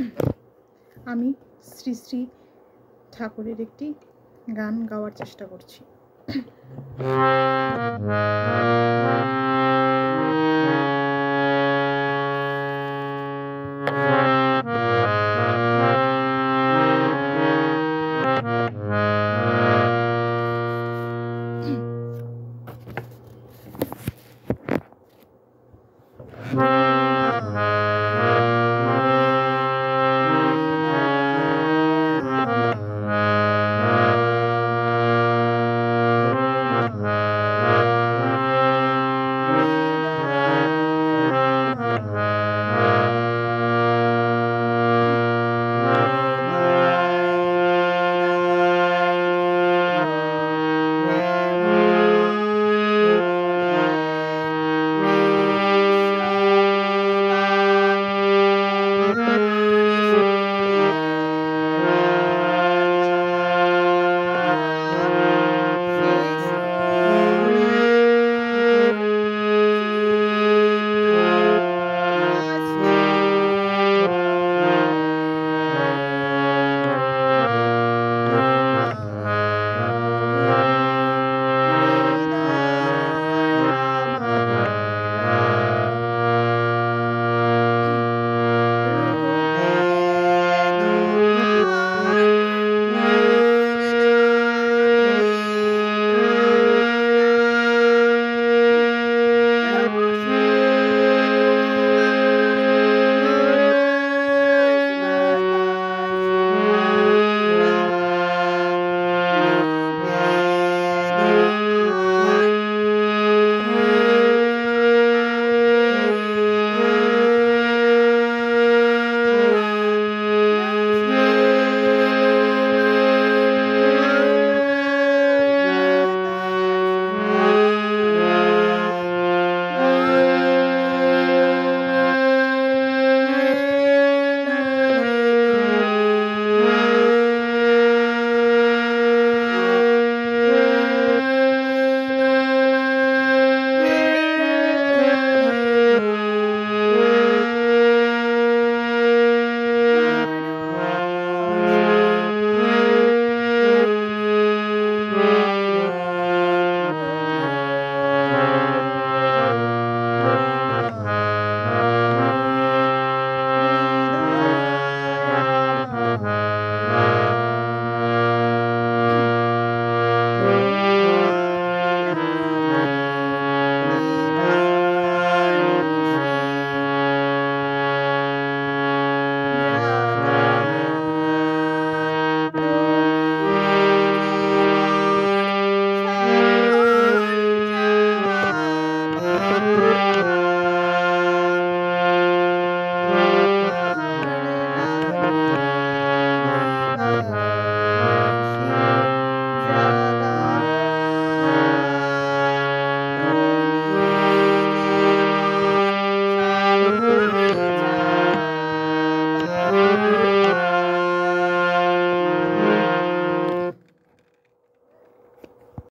আমি শ্রী শ্রী ঠাকুরের একটি গান গাওয়ার চেষ্টা করছি।